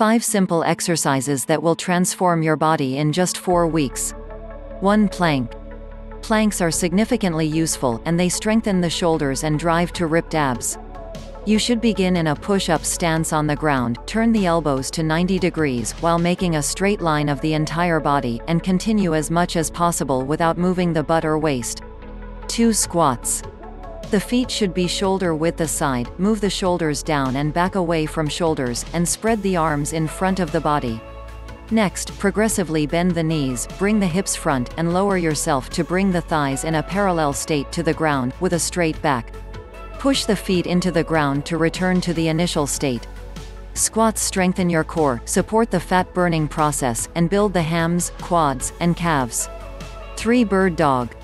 5 simple exercises that will transform your body in just 4 weeks. 1 Plank. Planks are significantly useful, and they strengthen the shoulders and drive to ripped abs. You should begin in a push-up stance on the ground, turn the elbows to 90 degrees, while making a straight line of the entire body, and continue as much as possible without moving the butt or waist. 2 Squats. The feet should be shoulder width aside, move the shoulders down and back away from shoulders, and spread the arms in front of the body. Next, progressively bend the knees, bring the hips front, and lower yourself to bring the thighs in a parallel state to the ground, with a straight back. Push the feet into the ground to return to the initial state. Squats strengthen your core, support the fat-burning process, and build the hams, quads, and calves. 3 Bird Dog.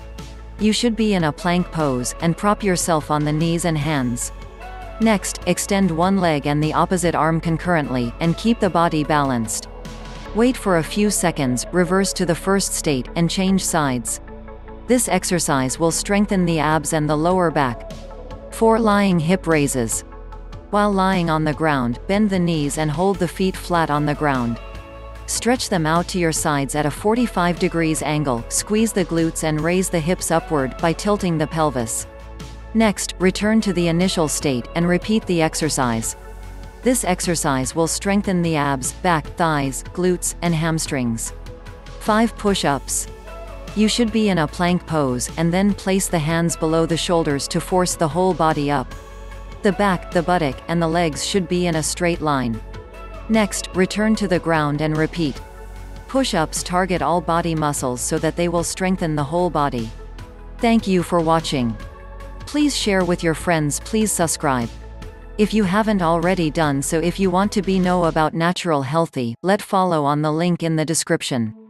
You should be in a plank pose, and prop yourself on the knees and hands. Next, extend one leg and the opposite arm concurrently, and keep the body balanced. Wait for a few seconds, reverse to the first state, and change sides. This exercise will strengthen the abs and the lower back. 4 Lying hip raises. While lying on the ground, bend the knees and hold the feet flat on the ground. Stretch them out to your sides at a 45 degrees angle, squeeze the glutes and raise the hips upward by tilting the pelvis. Next, return to the initial state, and repeat the exercise. This exercise will strengthen the abs, back, thighs, glutes, and hamstrings. 5 Push-ups. You should be in a plank pose, and then place the hands below the shoulders to force the whole body up. The back, the buttock, and the legs should be in a straight line. Next, return to the ground and repeat. Push-ups target all body muscles so that they will strengthen the whole body. Thank you for watching. Please share with your friends please subscribe. If you haven't already done so if you want to be know about natural healthy, let follow on the link in the description.